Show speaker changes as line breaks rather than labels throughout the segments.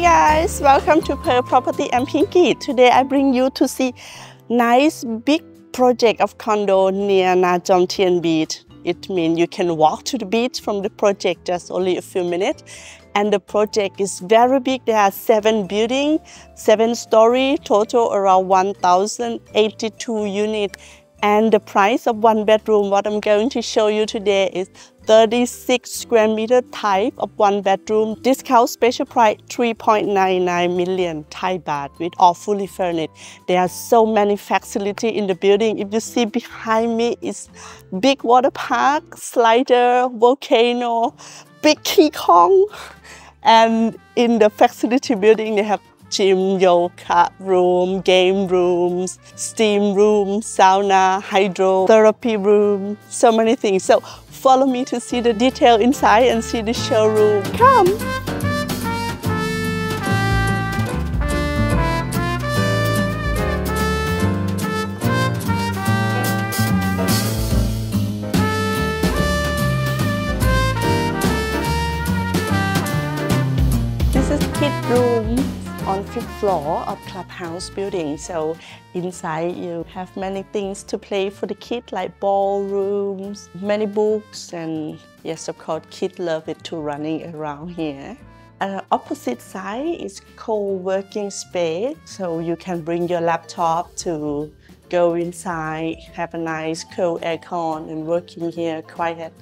guys, welcome to Pearl Property. I'm Pinky. Today I bring you to see nice big project of condo near Na Jomtien Beach. It means you can walk to the beach from the project just only a few minutes. And the project is very big. There are seven buildings, seven story, total around 1,082 units. And the price of one bedroom, what I'm going to show you today is 36 square meter type of one bedroom. Discount special price 3.99 million Thai baht with all fully furnished. There are so many facility in the building. If you see behind me is big water park, slider, volcano, big King Kong. And in the facility building, they have gym, yoga room, game rooms, steam room, sauna, hydrotherapy room, so many things. So follow me to see the detail inside and see the showroom. Come! On fifth floor of clubhouse building. So inside you have many things to play for the kids like ballrooms, many books and yes of course kids love it to running around here. Uh, opposite side is co-working space so you can bring your laptop to go inside, have a nice cool aircon and working here quiet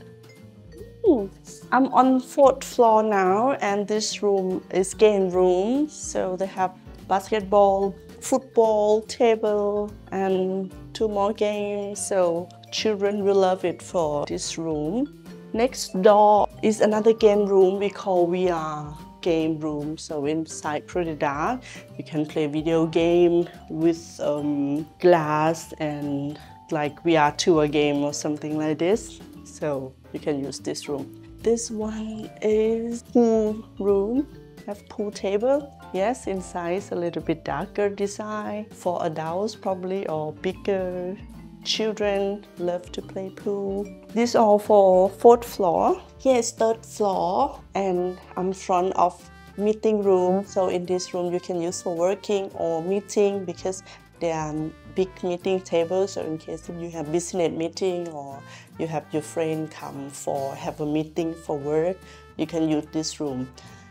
I'm on fourth floor now and this room is game room. So they have basketball, football, table and two more games. So children will love it for this room. Next door is another game room we call VR game room. So inside pretty dark, you can play video game with um, glass and like VR tour game or something like this. So you can use this room. This one is pool room, have pool table. Yes, inside is a little bit darker design for adults probably or bigger children love to play pool. This all for fourth floor. Yes, third floor and I'm front of meeting room. So in this room you can use for working or meeting because there are big meeting tables. So in case if you have business meeting or you have your friend come for have a meeting for work, you can use this room.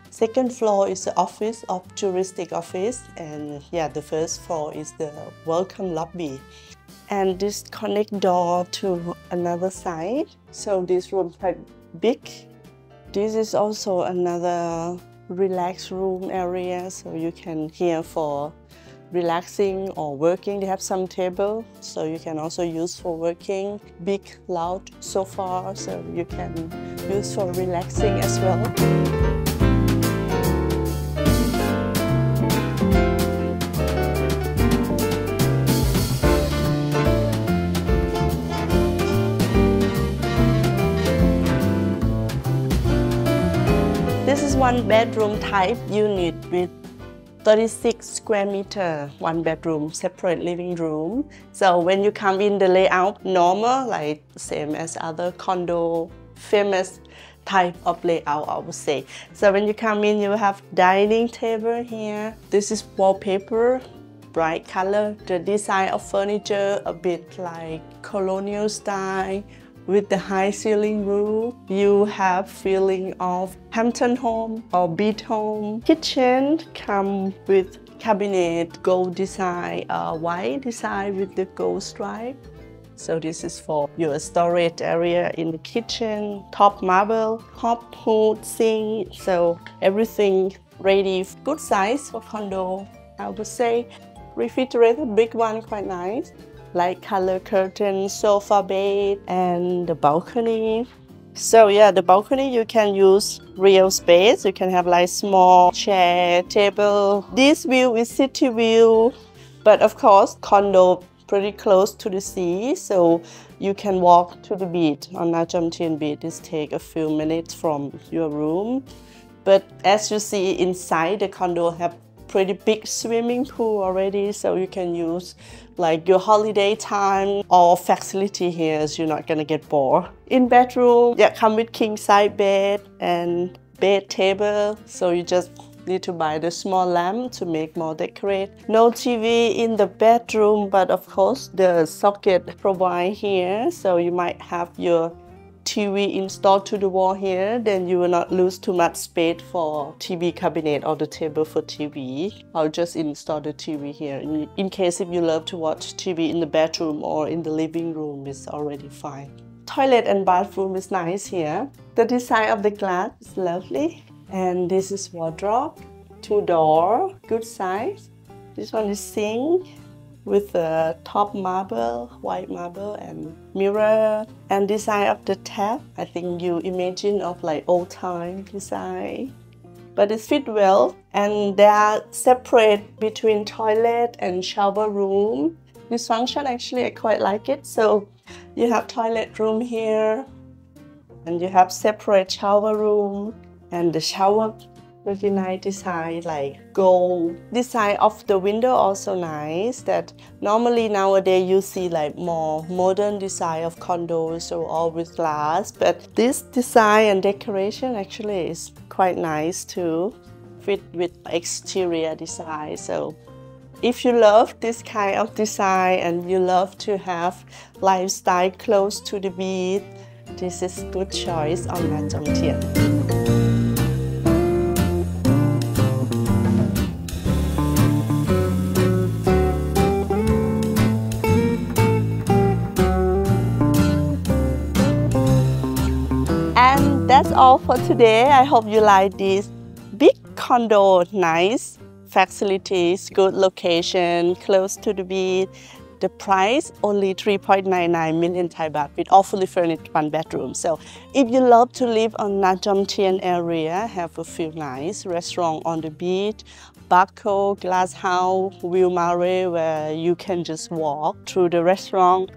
Second floor is the office of touristic office and yeah, the first floor is the welcome lobby. And this connect door to another side. So this room quite big. This is also another relaxed room area so you can hear for relaxing or working. They have some table, so you can also use for working. Big, loud sofa, so you can use for relaxing as well. This is one bedroom type unit with 36 square meter, one bedroom, separate living room. So when you come in the layout, normal, like same as other condo, famous type of layout, I would say. So when you come in, you have dining table here. This is wallpaper, bright color. The design of furniture, a bit like colonial style, with the high ceiling roof, you have feeling of Hampton home or beat home. Kitchen come with cabinet, gold design, uh, white design with the gold stripe. So this is for your storage area in the kitchen, top marble, top hood, sink. So everything ready, good size for condo, I would say. Refrigerator, big one, quite nice light color curtain, sofa bed, and the balcony. So yeah, the balcony you can use real space. You can have like small chair, table. This view is city view, but of course condo pretty close to the sea, so you can walk to the beach on Tien Beach. This take a few minutes from your room. But as you see inside the condo have pretty big swimming pool already, so you can use like your holiday time or facility here, so you're not gonna get bored. In bedroom, yeah, come with king size bed and bed table, so you just need to buy the small lamp to make more decorate. No TV in the bedroom, but of course the socket provide here, so you might have your TV installed to the wall here, then you will not lose too much space for TV cabinet or the table for TV. I'll just install the TV here. In, in case if you love to watch TV in the bedroom or in the living room, it's already fine. Toilet and bathroom is nice here. The design of the glass is lovely. And this is wardrobe, two door, good size. This one is sink with the top marble, white marble and mirror and design of the tap. I think you imagine of like old time design. But it fit well and they are separate between toilet and shower room. This function actually I quite like it. So you have toilet room here and you have separate shower room and the shower really nice design like gold. Design of the window also nice that normally nowadays you see like more modern design of condos so all with glass but this design and decoration actually is quite nice too fit with exterior design. So if you love this kind of design and you love to have lifestyle close to the beach this is good choice on Na Jom that's all for today. I hope you like this big condo, nice facilities, good location, close to the beach. The price only 3.99 million Thai baht with all fully furnished one bedroom. So if you love to live on Nha Tien area, have a few nice restaurant on the beach, Baco, Glass House, View Mare, where you can just walk through the restaurant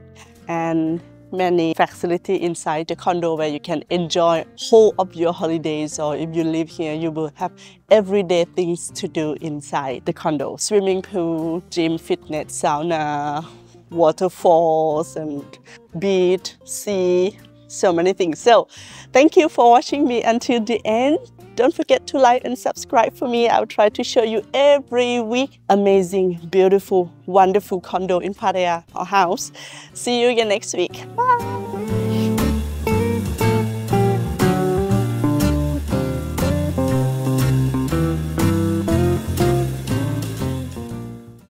and many facility inside the condo where you can enjoy whole of your holidays or if you live here you will have everyday things to do inside the condo. Swimming pool gym fitness sauna waterfalls and beach sea so many things. So thank you for watching me until the end don't forget to like and subscribe for me. I'll try to show you every week amazing, beautiful, wonderful condo in Pattaya or house. See you again next week. Bye.